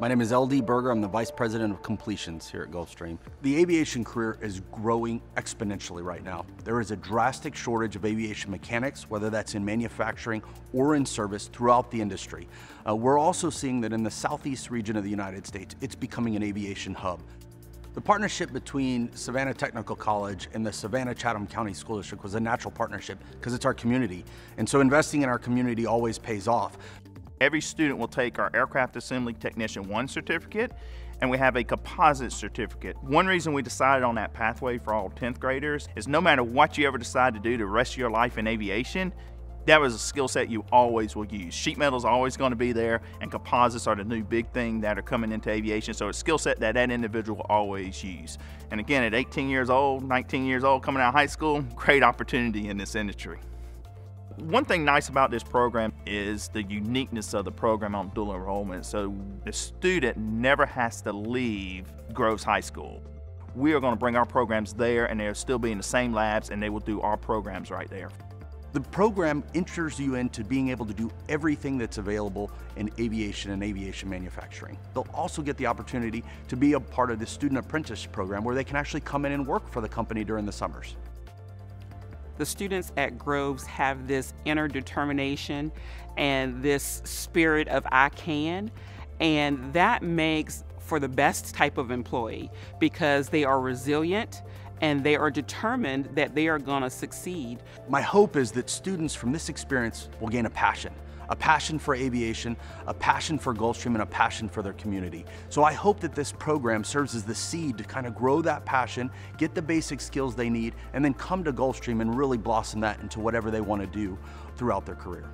My name is LD Berger. I'm the Vice President of Completions here at Gulfstream. The aviation career is growing exponentially right now. There is a drastic shortage of aviation mechanics, whether that's in manufacturing or in service throughout the industry. Uh, we're also seeing that in the southeast region of the United States, it's becoming an aviation hub. The partnership between Savannah Technical College and the Savannah Chatham County School District was a natural partnership because it's our community. And so investing in our community always pays off. Every student will take our Aircraft Assembly Technician 1 certificate and we have a composite certificate. One reason we decided on that pathway for all 10th graders is no matter what you ever decide to do the rest of your life in aviation, that was a skill set you always will use. Sheet metal is always going to be there, and composites are the new big thing that are coming into aviation. So it's a skill set that that individual will always use. And again, at 18 years old, 19 years old, coming out of high school, great opportunity in this industry. One thing nice about this program is the uniqueness of the program on dual enrollment. So the student never has to leave Groves High School. We are going to bring our programs there and they'll still be in the same labs and they will do our programs right there. The program enters you into being able to do everything that's available in aviation and aviation manufacturing. They'll also get the opportunity to be a part of the student apprentice program where they can actually come in and work for the company during the summers. The students at Groves have this inner determination and this spirit of I can, and that makes for the best type of employee because they are resilient and they are determined that they are going to succeed. My hope is that students from this experience will gain a passion a passion for aviation, a passion for Gulfstream, and a passion for their community. So I hope that this program serves as the seed to kind of grow that passion, get the basic skills they need, and then come to Gulfstream and really blossom that into whatever they want to do throughout their career.